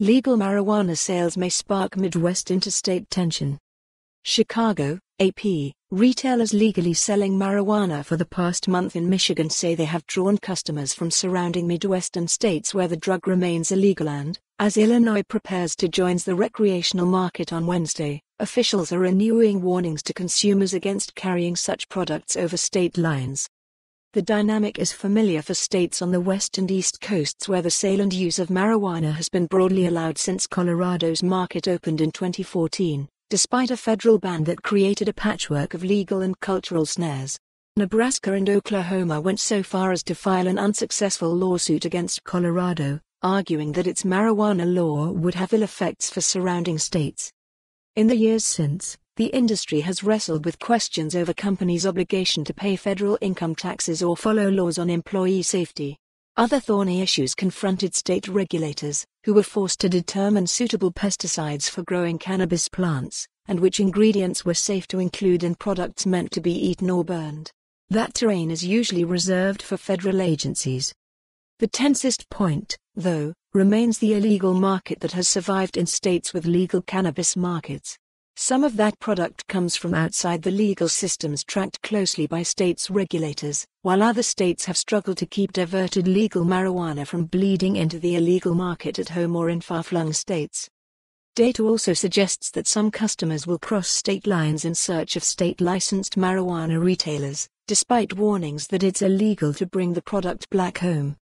Legal marijuana sales may spark Midwest interstate tension. Chicago, AP, retailers legally selling marijuana for the past month in Michigan say they have drawn customers from surrounding Midwestern states where the drug remains illegal and, as Illinois prepares to join the recreational market on Wednesday, officials are renewing warnings to consumers against carrying such products over state lines. The dynamic is familiar for states on the west and east coasts where the sale and use of marijuana has been broadly allowed since Colorado's market opened in 2014, despite a federal ban that created a patchwork of legal and cultural snares. Nebraska and Oklahoma went so far as to file an unsuccessful lawsuit against Colorado, arguing that its marijuana law would have ill effects for surrounding states. In the years since, the industry has wrestled with questions over companies' obligation to pay federal income taxes or follow laws on employee safety. Other thorny issues confronted state regulators, who were forced to determine suitable pesticides for growing cannabis plants, and which ingredients were safe to include in products meant to be eaten or burned. That terrain is usually reserved for federal agencies. The tensest point, though, remains the illegal market that has survived in states with legal cannabis markets. Some of that product comes from outside the legal systems tracked closely by states' regulators, while other states have struggled to keep diverted legal marijuana from bleeding into the illegal market at home or in far flung states. Data also suggests that some customers will cross state lines in search of state licensed marijuana retailers, despite warnings that it's illegal to bring the product back home.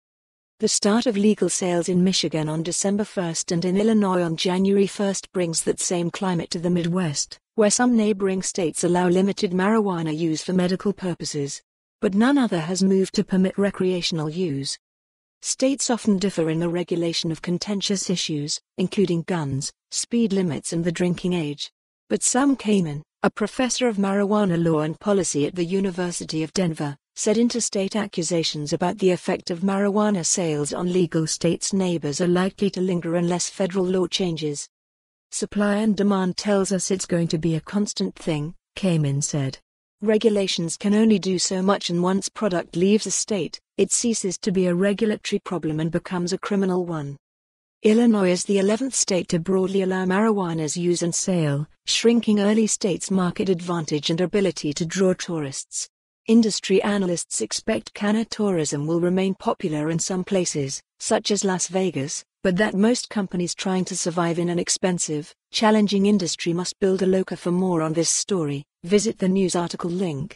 The start of legal sales in Michigan on December 1 and in Illinois on January 1 brings that same climate to the Midwest, where some neighboring states allow limited marijuana use for medical purposes. But none other has moved to permit recreational use. States often differ in the regulation of contentious issues, including guns, speed limits, and the drinking age. But Sam Kamin, a professor of marijuana law and policy at the University of Denver, said interstate accusations about the effect of marijuana sales on legal states' neighbors are likely to linger unless federal law changes. Supply and demand tells us it's going to be a constant thing, Kamin said. Regulations can only do so much, and once product leaves a state, it ceases to be a regulatory problem and becomes a criminal one. Illinois is the 11th state to broadly allow marijuana's use and sale, shrinking early states' market advantage and ability to draw tourists. Industry analysts expect canna tourism will remain popular in some places, such as Las Vegas, but that most companies trying to survive in an expensive, challenging industry must build a loca for more on this story. Visit the news article link.